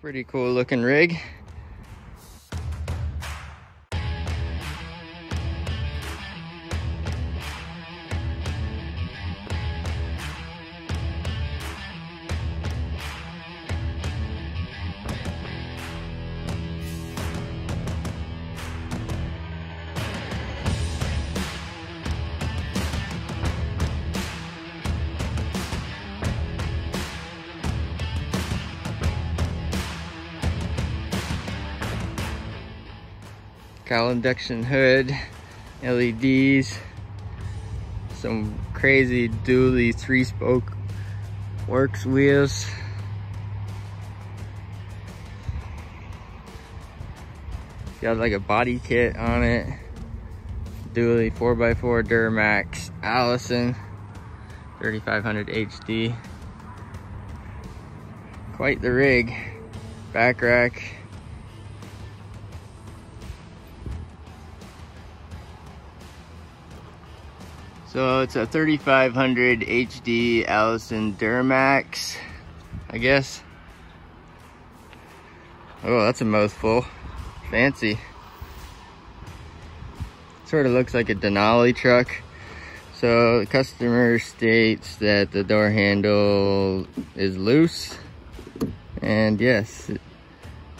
Pretty cool looking rig. Cowl induction hood, LEDs, some crazy dually three spoke Worx wheels. Got like a body kit on it. Dually 4x4 Duramax Allison 3500 HD. Quite the rig. Back rack, So it's a 3500 HD Allison Duramax, I guess. Oh, that's a mouthful. Fancy. Sort of looks like a Denali truck. So the customer states that the door handle is loose. And yes, it,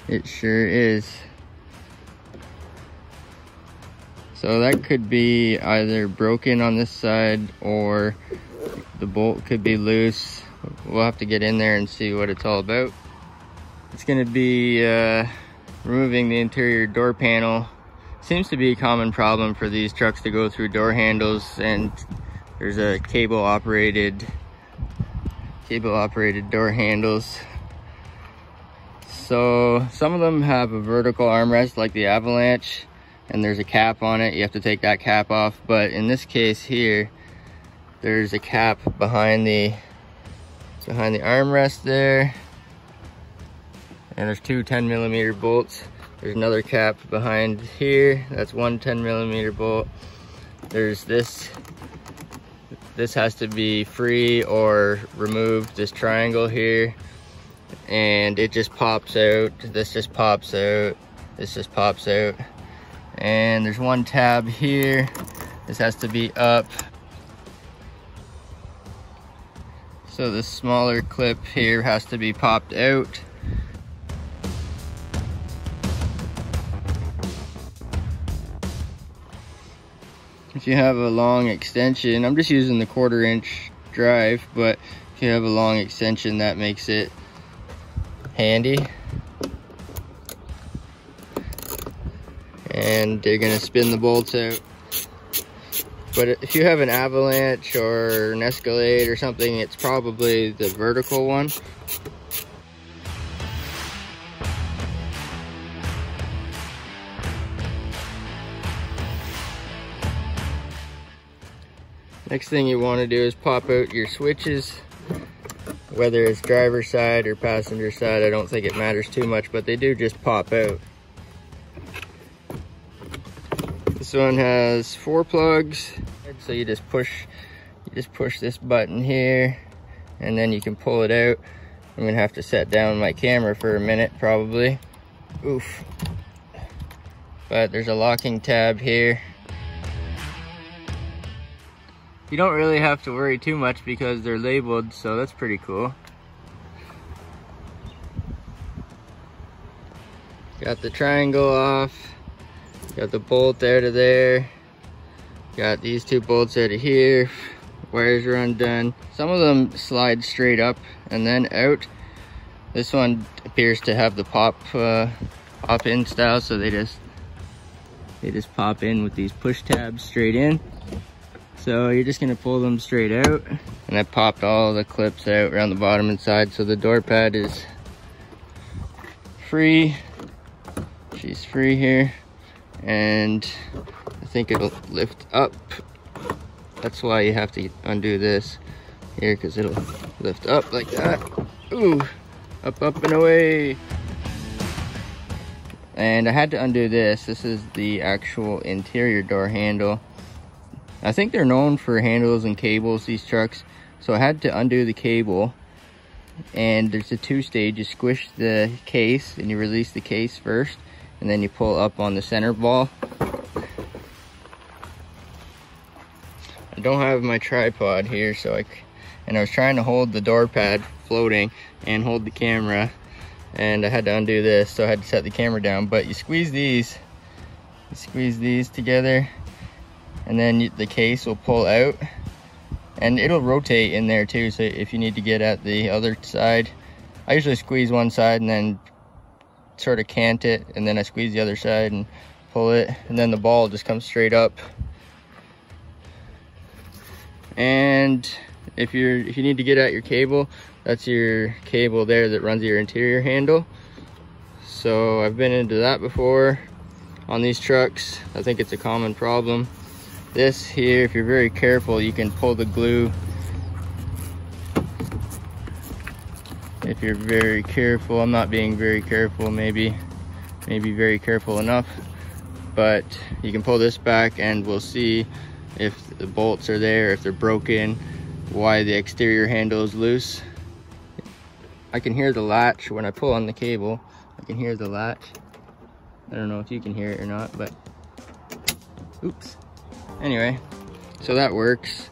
it sure is. So that could be either broken on this side or the bolt could be loose. We'll have to get in there and see what it's all about. It's gonna be uh, removing the interior door panel. Seems to be a common problem for these trucks to go through door handles and there's a cable operated cable operated door handles. So some of them have a vertical armrest like the Avalanche and there's a cap on it. You have to take that cap off. But in this case here there's a cap behind the behind the armrest there. And there's two 10 millimeter bolts. There's another cap behind here. That's one 10 millimeter bolt. There's this this has to be free or removed this triangle here. And it just pops out. This just pops out. This just pops out and there's one tab here. This has to be up. So the smaller clip here has to be popped out. If you have a long extension I'm just using the quarter inch drive but if you have a long extension that makes it handy and they're gonna spin the bolts out. But if you have an Avalanche or an Escalade or something, it's probably the vertical one. Next thing you want to do is pop out your switches, whether it's driver side or passenger side, I don't think it matters too much, but they do just pop out. This one has four plugs. So you just push, you just push this button here and then you can pull it out. I'm gonna have to set down my camera for a minute probably. Oof. But there's a locking tab here. You don't really have to worry too much because they're labeled, so that's pretty cool. Got the triangle off. Got the bolt out of there. Got these two bolts out of here. Wires are undone. Some of them slide straight up and then out. This one appears to have the pop uh, pop in style, so they just they just pop in with these push tabs straight in. So you're just gonna pull them straight out. And I popped all the clips out around the bottom and side, so the door pad is free. She's free here and I think it'll lift up. That's why you have to undo this here because it'll lift up like that. Ooh, up, up and away. And I had to undo this. This is the actual interior door handle. I think they're known for handles and cables, these trucks. So I had to undo the cable and there's a two stage. You squish the case and you release the case first and then you pull up on the center ball. I don't have my tripod here so I and I was trying to hold the door pad floating and hold the camera and I had to undo this so I had to set the camera down but you squeeze these you squeeze these together and then you, the case will pull out and it'll rotate in there too so if you need to get at the other side I usually squeeze one side and then sort of cant it and then I squeeze the other side and pull it and then the ball just comes straight up. And if you're if you need to get at your cable that's your cable there that runs your interior handle. So I've been into that before on these trucks. I think it's a common problem. This here if you're very careful you can pull the glue if you're very careful i'm not being very careful maybe maybe very careful enough but you can pull this back and we'll see if the bolts are there if they're broken why the exterior handle is loose. I can hear the latch when i pull on the cable. I can hear the latch. I don't know if you can hear it or not but oops. Anyway so that works.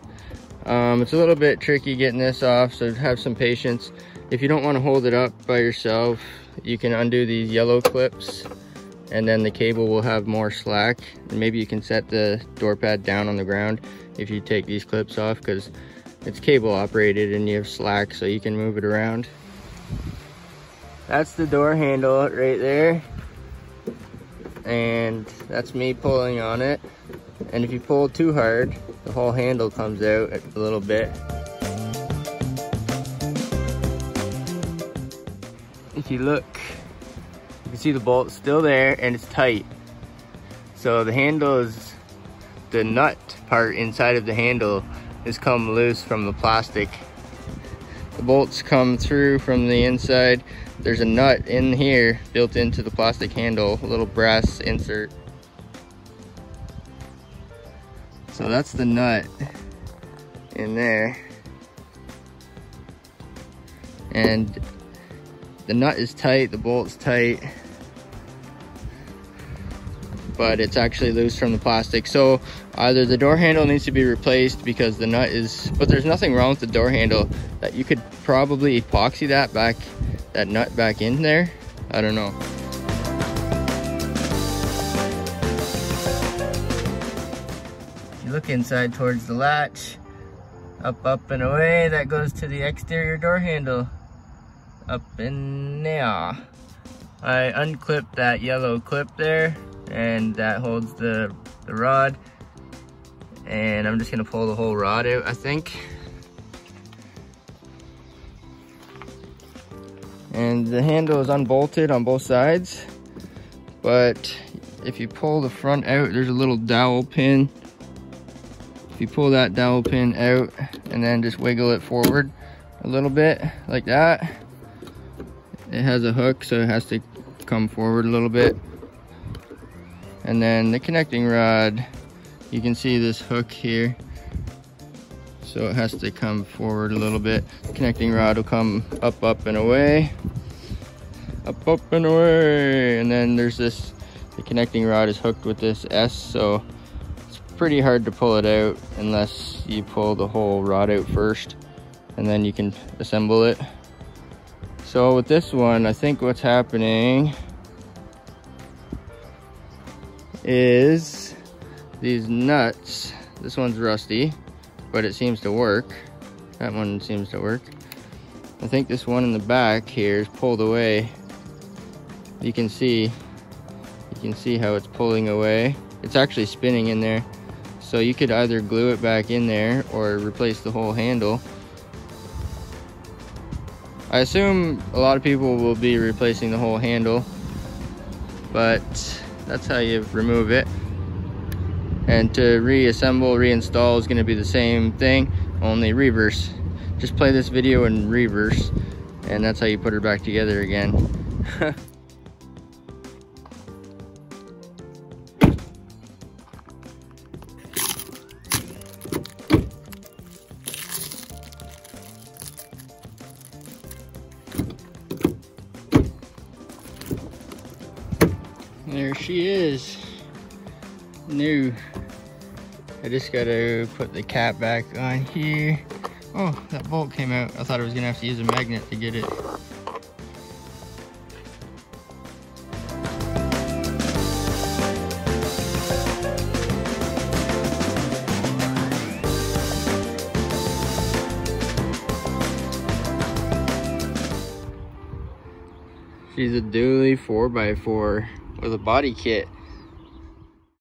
Um, it's a little bit tricky getting this off so have some patience if you don't want to hold it up by yourself, you can undo these yellow clips and then the cable will have more slack. And maybe you can set the door pad down on the ground if you take these clips off because it's cable operated and you have slack so you can move it around. That's the door handle right there. And that's me pulling on it. And if you pull too hard, the whole handle comes out a little bit. If you look, you can see the bolt still there and it's tight. So the handle is, the nut part inside of the handle has come loose from the plastic. The bolts come through from the inside. There's a nut in here built into the plastic handle, a little brass insert. So that's the nut in there. And the nut is tight, the bolt's tight, but it's actually loose from the plastic. So either the door handle needs to be replaced because the nut is, but there's nothing wrong with the door handle that you could probably epoxy that back, that nut back in there. I don't know. If you look inside towards the latch, up, up and away, that goes to the exterior door handle up in there. I unclipped that yellow clip there and that holds the, the rod and I'm just gonna pull the whole rod out I think. And the handle is unbolted on both sides but if you pull the front out there's a little dowel pin. If you pull that dowel pin out and then just wiggle it forward a little bit like that it has a hook so it has to come forward a little bit. And then the connecting rod you can see this hook here. So it has to come forward a little bit. The connecting rod will come up up and away. Up up and away. And then there's this the connecting rod is hooked with this S so it's pretty hard to pull it out unless you pull the whole rod out first and then you can assemble it so with this one, I think what's happening is these nuts, this one's rusty, but it seems to work. That one seems to work. I think this one in the back here is pulled away. You can see, you can see how it's pulling away. It's actually spinning in there. So you could either glue it back in there or replace the whole handle. I assume a lot of people will be replacing the whole handle, but that's how you remove it. And to reassemble, reinstall is gonna be the same thing, only reverse. Just play this video in reverse, and that's how you put her back together again. There she is. New. I just gotta put the cap back on here. Oh, that bolt came out. I thought I was gonna have to use a magnet to get it. She's a dually 4x4 with a body kit.